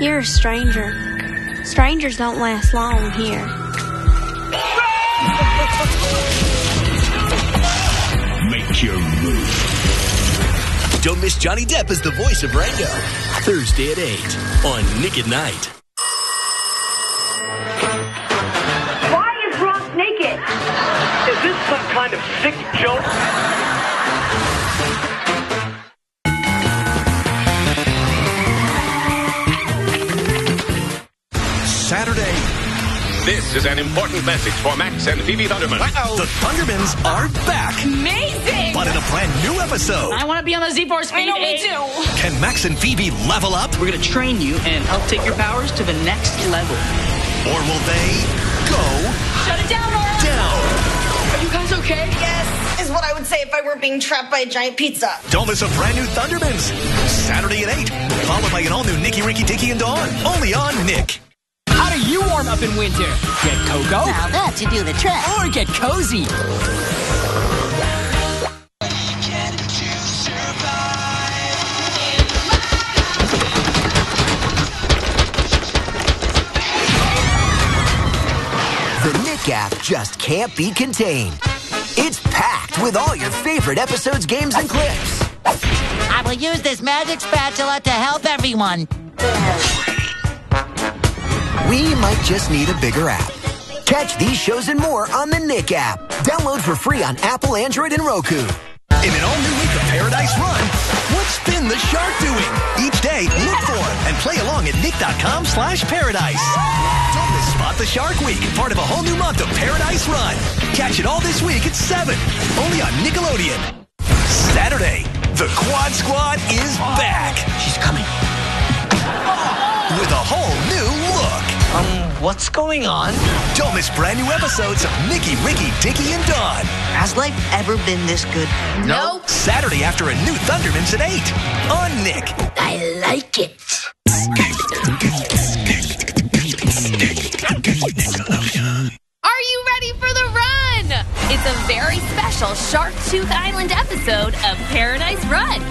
You're a stranger. Strangers don't last long here. Make your move. Don't miss Johnny Depp as the voice of Rango. Thursday at 8 on Nick at Night. Why is Ross naked? Is this some kind of sick joke? This is an important message for Max and Phoebe Thunderman. The Thundermans are back, Amazing! but in a brand new episode. I want to be on the Z-Force. I know, me too. Can Max and Phoebe level up, We're going to train you and help take your powers to the next level. or will they go Shut it down, Laura. down? Are you guys okay? Yes, is what I would say if I were being trapped by a giant pizza. Don't miss a brand new Thundermans. Saturday at 8, followed by an all new Nicky, Ricky, Dicky, and Dawn. Only on Nick. Up in winter? Get cocoa Now that to do the trick. or get cozy? The Nick app just can't be contained. It's packed with all your favorite episodes, games, and clips. I will use this magic spatula to help everyone. We might just need a bigger app. Catch these shows and more on the Nick app. Download for free on Apple, Android, and Roku. In an all new week of Paradise Run, what's Finn the Shark doing? Each day, look for him and play along at nick.com slash paradise. Don't miss Spot the Shark Week, part of a whole new month of Paradise Run. Catch it all this week at 7, only on Nickelodeon. Saturday, the Quad Squad is back. She's what's going on? Don't miss brand new episodes of Nicky, Ricky, Dicky, and Dawn. Has life ever been this good? Nope. Saturday after a new Thundermans at 8 on Nick. I like it. Are you ready for the run? It's a very special Shark Tooth Island episode of Paradise Run.